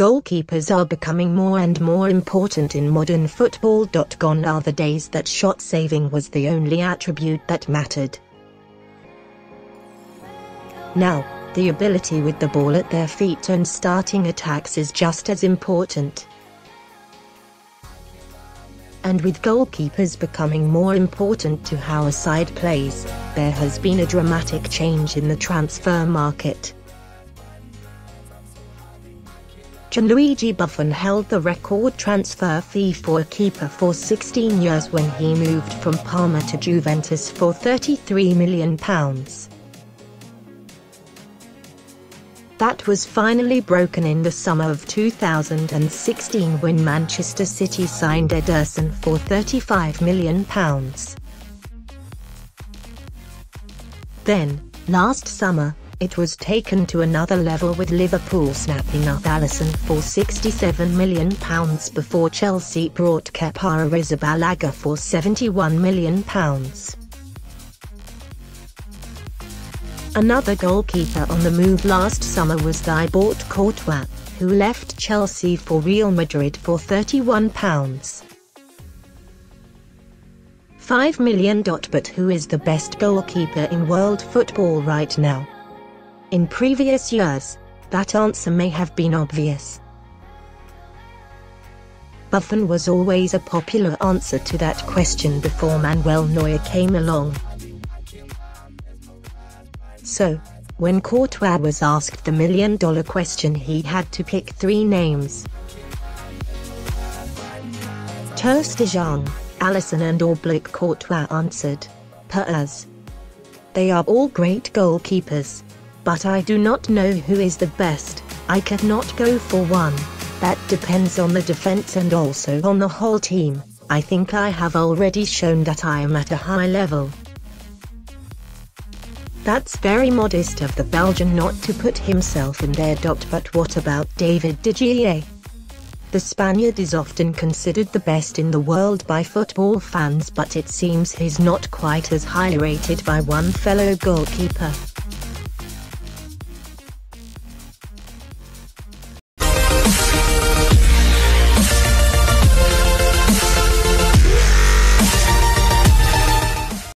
Goalkeepers are becoming more and more important in modern football. Gone are the days that shot saving was the only attribute that mattered. Now, the ability with the ball at their feet and starting attacks is just as important. And with goalkeepers becoming more important to how a side plays, there has been a dramatic change in the transfer market. Gianluigi Buffon held the record transfer fee for a keeper for 16 years when he moved from Parma to Juventus for £33 million. That was finally broken in the summer of 2016 when Manchester City signed Ederson for £35 million. Then, last summer, it was taken to another level with Liverpool snapping up Alisson for £67 million before Chelsea brought Kepa Arrizabalaga for £71 million. Another goalkeeper on the move last summer was Thibaut Courtois, who left Chelsea for Real Madrid for £31. $5 million. But who is the best goalkeeper in world football right now? In previous years, that answer may have been obvious. Buffon was always a popular answer to that question before Manuel Neuer came along. So, when Courtois was asked the million dollar question he had to pick three names. Ter Stegen, Alisson and Oblak Courtois answered. Perez. They are all great goalkeepers, but I do not know who is the best, I cannot go for one. That depends on the defense and also on the whole team. I think I have already shown that I am at a high level. That's very modest of the Belgian not to put himself in their there. But what about David de Gea? The Spaniard is often considered the best in the world by football fans but it seems he's not quite as highly rated by one fellow goalkeeper.